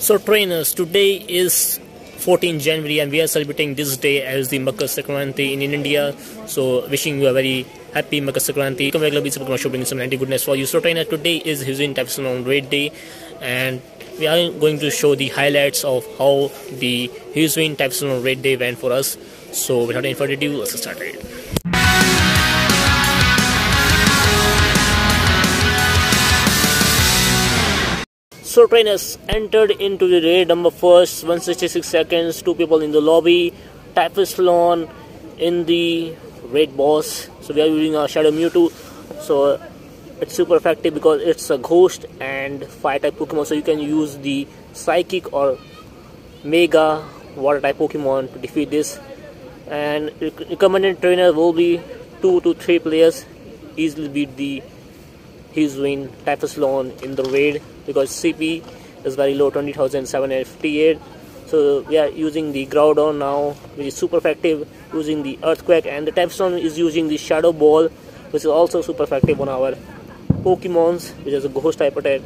So trainers, today is 14 January and we are celebrating this day as the Makar Sankranti in India. So wishing you a very happy Makar Sankranti. Come regular Pokemon show bringing some anti goodness for you. So trainer, today is Hussein on Red day and we are going to show the highlights of how the Hisuian Red day went for us. So without any further ado, let's start it. So trainers entered into the raid number first, 166 seconds, two people in the lobby, Typhlosion in the raid boss. So we are using our Shadow Mewtwo. So it's super effective because it's a ghost and fire type Pokemon. So you can use the Psychic or Mega water type Pokemon to defeat this. And recommended trainer will be two to three players easily beat the Hisuian Typhlosion in the raid because CP is very low 20,758 so we are using the Groudon now which is super effective using the Earthquake and the Typhlosion is using the Shadow Ball which is also super effective on our Pokemons which is a ghost type attack.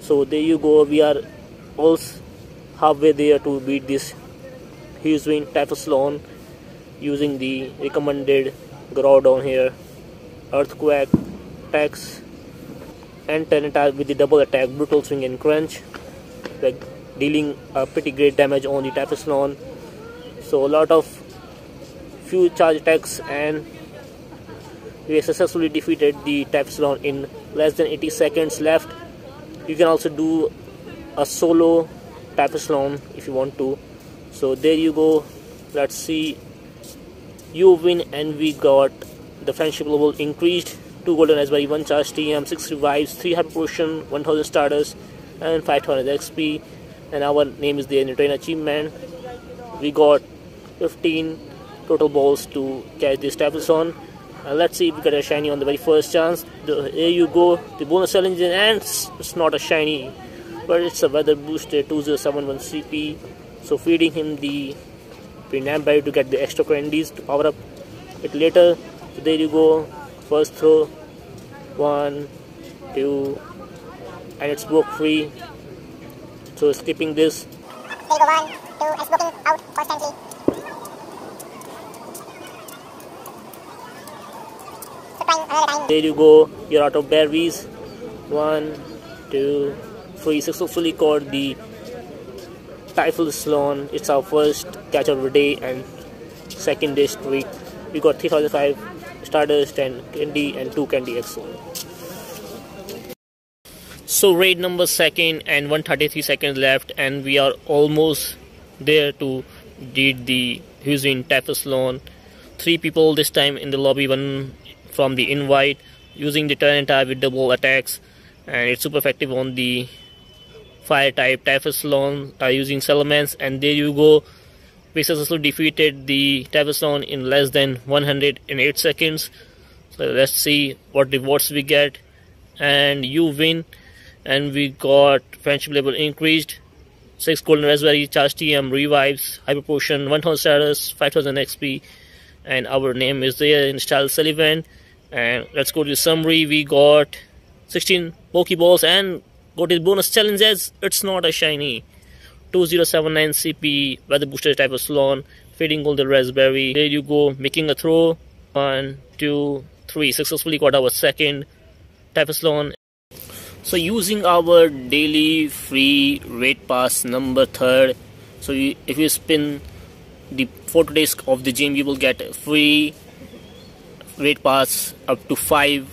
So there you go we are also halfway there to beat this Hisuian Typhlosion using the recommended Groudon here. Earthquake attacks and Tyranitar with the double attack, brutal swing and crunch, like dealing a pretty great damage on the Typhlosion. So a lot of few charge attacks and we successfully defeated the Typhlosion in less than 80 seconds left. You can also do a solo Typhlosion if you want to. So there you go. Let's see. You win and we got the friendship level increased 2 golden raspberry, 1 charge TM, um, 6 revives, 3 hyper potion, 1000 starters, and 5000 XP. And our name is the Train Achievement. We got 15 total balls to catch this Typhlosion. And let's see if we get a shiny on the very first chance. The, here you go, the bonus challenge, and it's, it's not a shiny, but it's a weather booster 2071 CP. So feeding him the Pinap Berry to get the extra candies to power up it later. So there you go, first throw one two and it's broke free. So skipping this. There you go one two it's broken out constantly. There you go. You're out of berries. One two three. Successfully caught the Typhlosion it's our first catch of the day and second day streak we got 3005 Stardust and Candy and 2 Candy XL. So raid number second and 133 seconds left and we are almost there to did the Hisuian Typhlosion. Three people this time in the lobby, one from the invite using the Tyranitar with double attacks and it's super effective on the fire type Typhlosion uh, using Salamence and there you go we successfully defeated the Typhlosion in less than 108 seconds. So let's see what rewards we get. And you win. And we got friendship level increased. 6 golden raspberry, charge TM, revives, hyper potion, 1000 status, 5000 XP. And our name is there in style Sullivan. And let's go to the summary. We got 16 Pokeballs and got his bonus challenges. It's not a shiny. 2079 CP weather booster type of Typhlosion feeding the raspberry. There you go making a throw. One two three. Successfully got our second Typhlosion so using our daily free raid pass number third so you, if you spin the photo disc of the gym you will get free raid pass up to five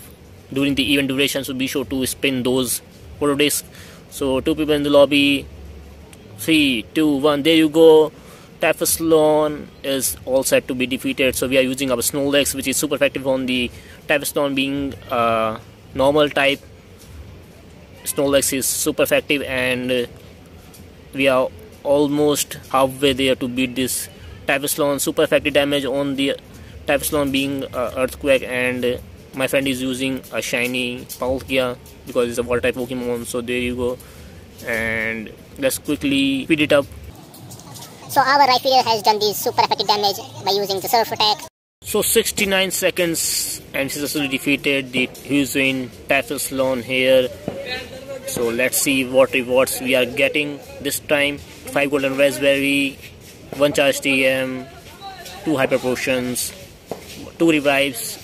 during the event duration. So be sure to spin those photo discs so two people in the lobby three two one there you go. Typhlosion is all set to be defeated. So we are using our Snorlax which is super effective on the Typhlosion being uh, normal type. Snorlax is super effective and uh, we are almost halfway there to beat this Typhlosion super effective damage on the Typhlosion being uh, earthquake and uh, my friend is using a shiny Palkia because it's a water type Pokemon. So there you go and let's quickly speed it up. So our Rhyperior has done this super effective damage by using the surf attack. So 69 seconds and successfully defeated the Hisuian Typhlosion here. so let's see what rewards we are getting this time 5 golden raspberry 1 charge TM 2 hyper potions 2 revives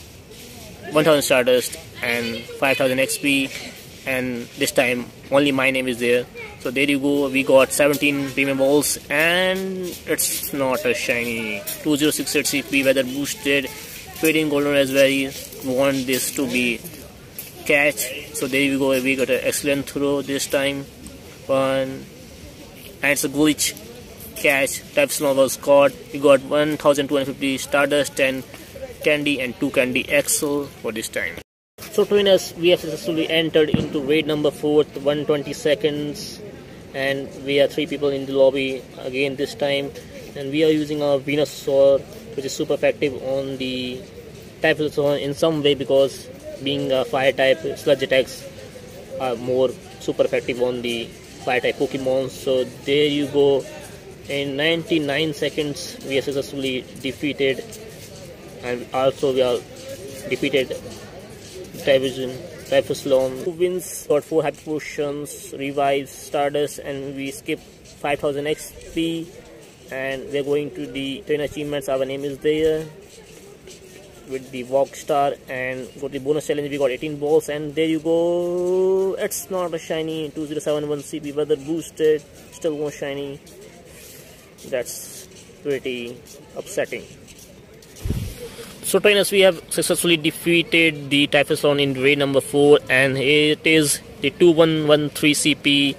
1000 stardust and 5000 XP and this time only my name is there. So there you go. We got 17 premium balls. And it's not a shiny. 2068 CP weather boosted. Fading golden raspberry want this to be catch. So there you go. We got an excellent throw this time. One. And it's a glitch. Catch. Typhlosion was caught we got 1250 stardust and candy and 2 candy XL for this time so twinners, we have successfully entered into raid number 4th, 120 seconds. And we are 3 people in the lobby again this time. And we are using our Venusaur which is super effective on the Typhlosion in some way because being a fire type sludge attacks are more super effective on the fire type Pokemon. So there you go. In 99 seconds we are successfully defeated. And also we are defeated Division, Typhlosion. Who wins got 4 hyper potions, revives, stardust, and we skip 5000 XP. And we're going to the 10 achievements. Our name is there with the walk star and got the bonus challenge we got 18 balls and there you go it's not a shiny 2071 cp weather boosted still more shiny that's pretty upsetting so trainers, we have successfully defeated the Typhlosion in raid number 4 and it is the 2113 CP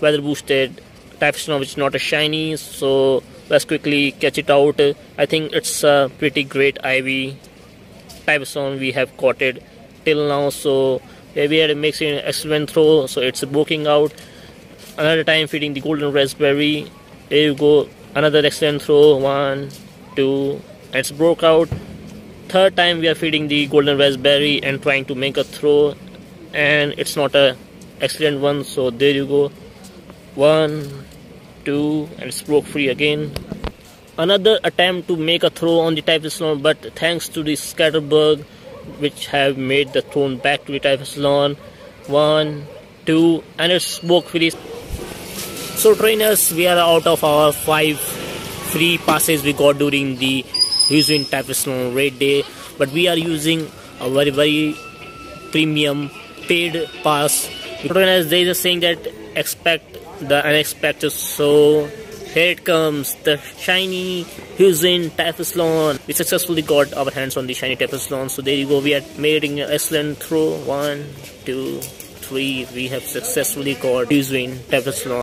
weather boosted Typhlosion which is not a shiny so let's quickly catch it out. I think it's a pretty great IV Typhlosion we have caught it till now so we had a mixing excellent throw so it's working out. Another time feeding the golden raspberry. There you go. Another excellent throw. One, two. It's broke out third time we are feeding the golden raspberry and trying to make a throw and it's not a excellent one so there you go. One two and it's broke free again. Another attempt to make a throw on the Typhlosion but thanks to the scatterbug which have made the throw back to the Typhlosion one two and it's broke free so trainers we are out of our five free passes we got during the using Typhlosion raid day. But we are using a very very premium paid pass. Because there is a saying that expect the unexpected. So here it comes the shiny Hisuian Typhlosion we successfully got our hands on the shiny Typhlosion so there you go. We are making an excellent throw. One two three. We have successfully got Hisuian Typhlosion